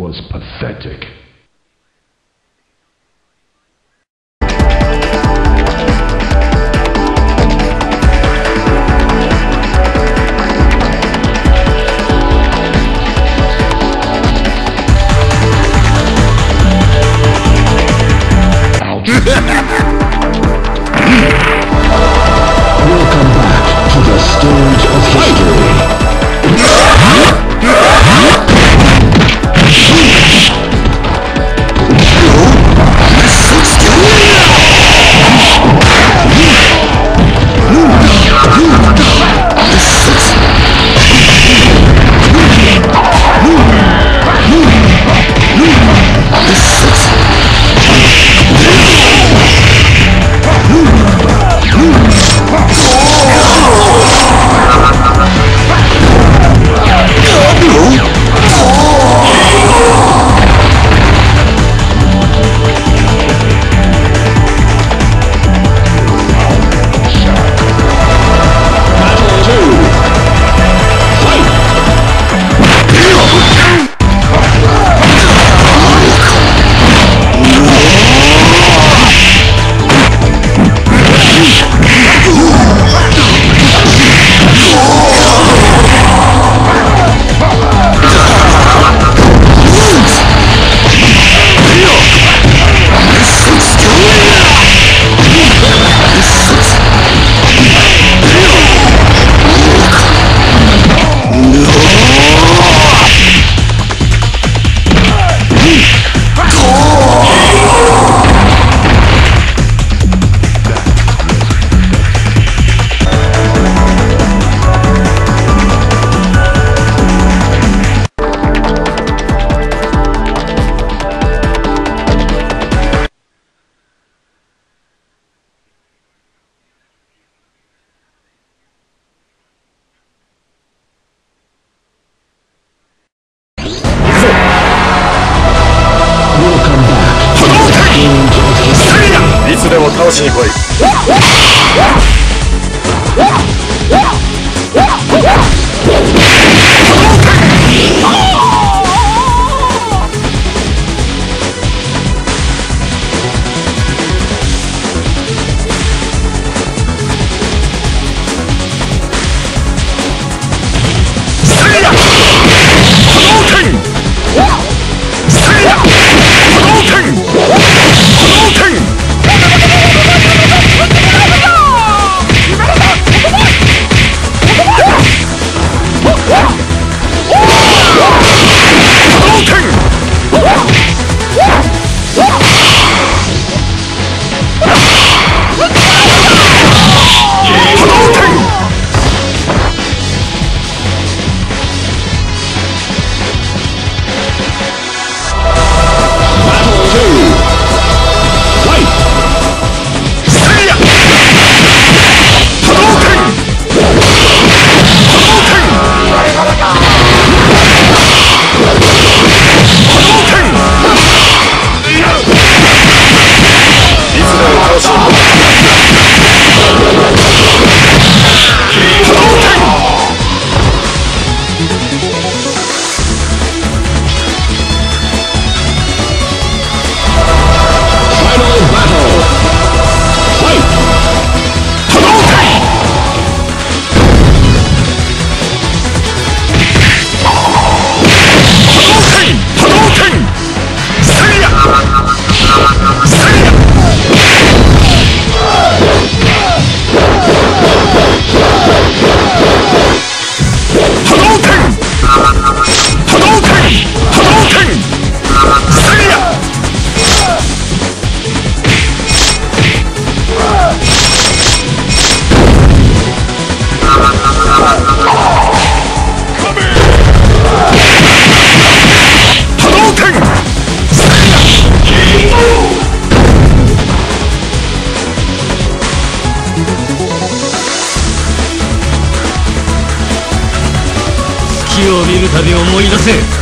was pathetic. 네.